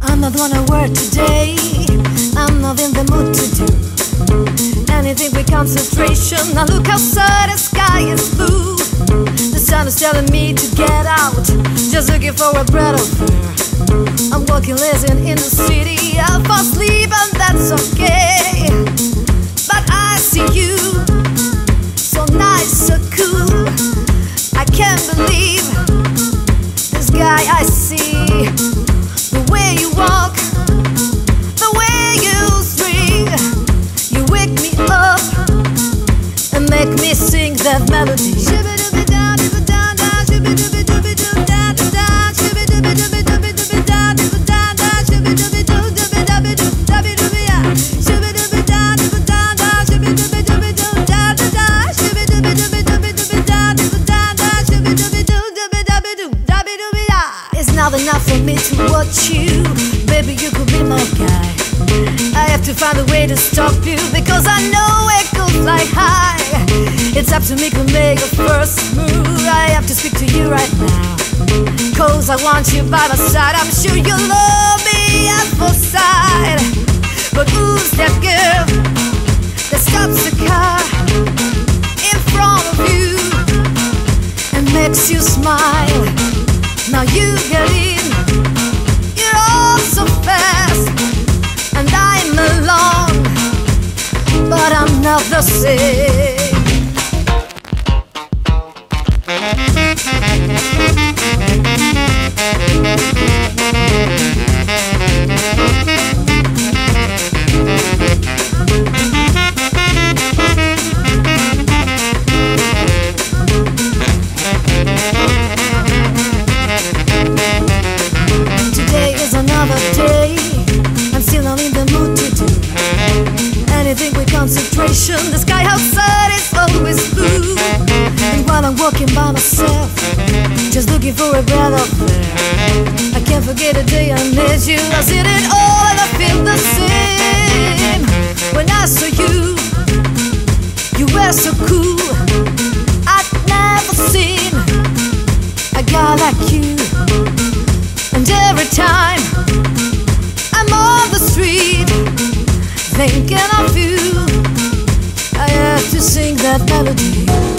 I'm not gonna work today. I'm not in the mood to do anything with concentration. Now look outside, the sky is blue. The sun is telling me to get out, just looking for a breath of air. I'm walking lazy in the city. I'll fall asleep and that's okay. But I see you, Not enough for me to watch you. Baby, you could be my guy. I have to find a way to stop you because I know it could fly high. It's up to me to make a first move. I have to speak to you right now. Cause I want you by my side. I'm sure you'll love me at first sight. But who's that girl that stops the car I'm not anything with concentration. The sky outside is always blue. And while I'm walking by myself, just looking for a breath of air, I can't forget the day I met you. I see it all and I feel the same. When I saw you melody.